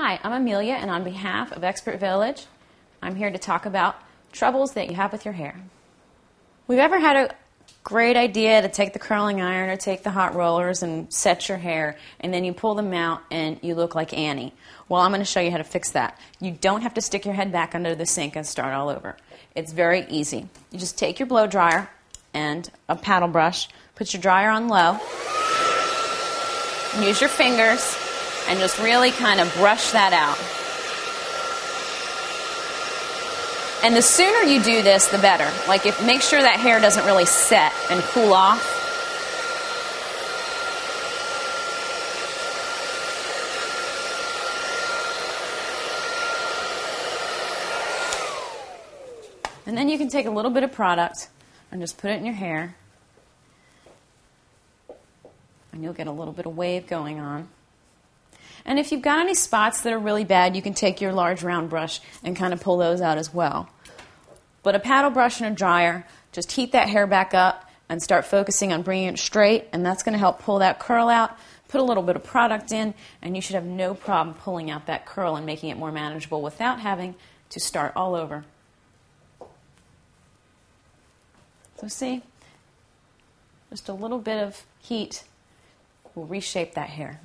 Hi, I'm Amelia, and on behalf of Expert Village, I'm here to talk about troubles that you have with your hair. We've ever had a great idea to take the curling iron or take the hot rollers and set your hair, and then you pull them out and you look like Annie. Well, I'm going to show you how to fix that. You don't have to stick your head back under the sink and start all over. It's very easy. You just take your blow dryer and a paddle brush, put your dryer on low, use your fingers, and just really kind of brush that out. And the sooner you do this, the better. Like, if make sure that hair doesn't really set and cool off. And then you can take a little bit of product and just put it in your hair. And you'll get a little bit of wave going on. And if you've got any spots that are really bad, you can take your large round brush and kind of pull those out as well. But a paddle brush and a dryer, just heat that hair back up and start focusing on bringing it straight, and that's going to help pull that curl out. Put a little bit of product in, and you should have no problem pulling out that curl and making it more manageable without having to start all over. So, see, just a little bit of heat will reshape that hair.